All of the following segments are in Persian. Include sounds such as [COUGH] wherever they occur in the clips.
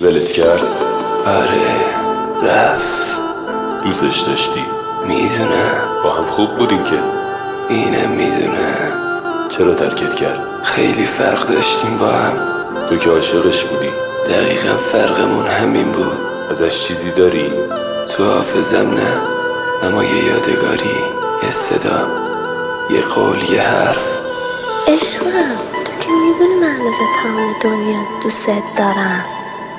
ولت کرد؟ آره رفت. دوستش داشتی. می‌دونم با هم خوب بودین که. اینم می‌دونم چرا ترکت کرد؟ خیلی فرق داشتیم با هم. تو که عاشقش بودی. دقیقا فرقمون همین بود. ازش چیزی داری؟ تو حافظم نه. اما یه یادگاری یه صدا یه قول یه حرف. عشقم تو که می‌دونی من از تمام دنیا دوست دارم.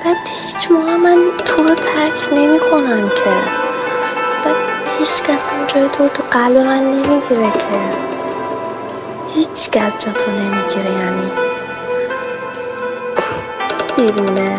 بعد هیچ موقع من تو رو ترک نمی کنم که. بعد هیچ کس هم جای تو تو قلب من نمی‌گیره که. هیچ کس جا تو نمی‌گیره یعنی. [LAUGHS] دیوونه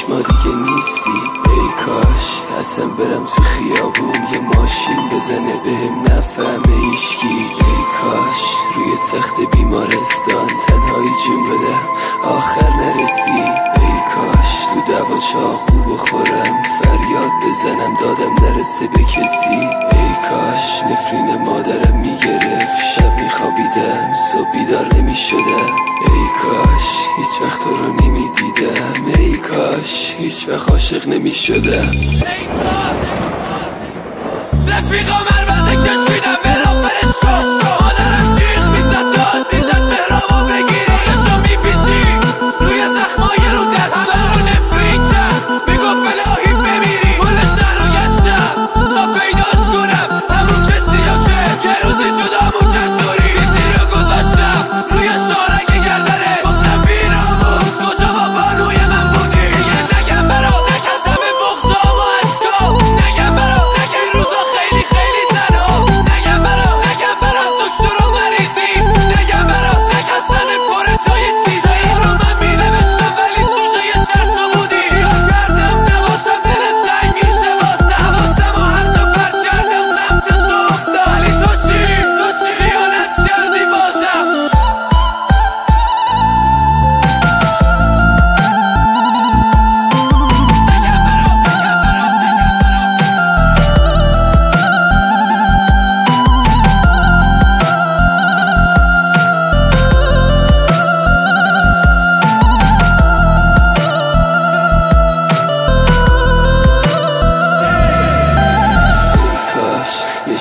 شیش ماه دیگه نیستی. ای کاش اصلا برم تو خیابون یه ماشین بزنه بهم نفهمه ایشکی. ای کاش روی تخت بیمارستان تنهایی جون بدم. آخر نرسی. ای کاش تو دوا چاقو بخورم. بزنم دادم نرسه به کسی. ای کاش نفرین مادرم می‌گرفت. شب میخوابیدم صبح بیدار نمی‌شدم. ای کاش هیچ وقت تو رو نمی‌دیدم. ای کاش هیچ وقت عاشق نمی‌شدم. رفیقا مرمزه کشیدم برام برش کاش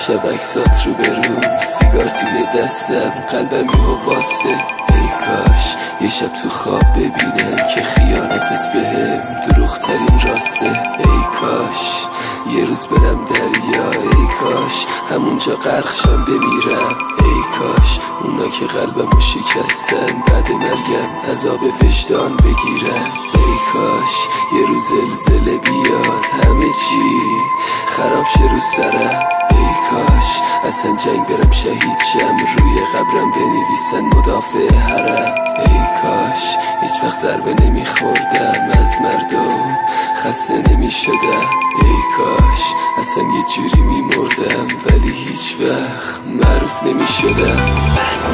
شب عکسات رو بروم سیگار توی دستم قلبم یه واسه. ای کاش یه شب تو خواب ببینم که خیانتت بهم دروغ ترین راسته. ای کاش یه روز برم دریا. ای کاش همونجا غرقشم بمیرم. ای کاش اونا که قلبمو شکستن بعد مرگم عذاب وجدان بگیرم. ای کاش یه روز زلزله بیاد. همه چی خراب شه رو سرم. کاش. اصلا جنگ برم شهید شم. روی قبرم بنویسن مدافع حرم. ای کاش هیچ وقت ضربه نمیخوردم. از مردم خسته نمی‌شدم. ای کاش اصلا یه جوری میمردم. ولی هیچ وقت معروف نمی‌شدم.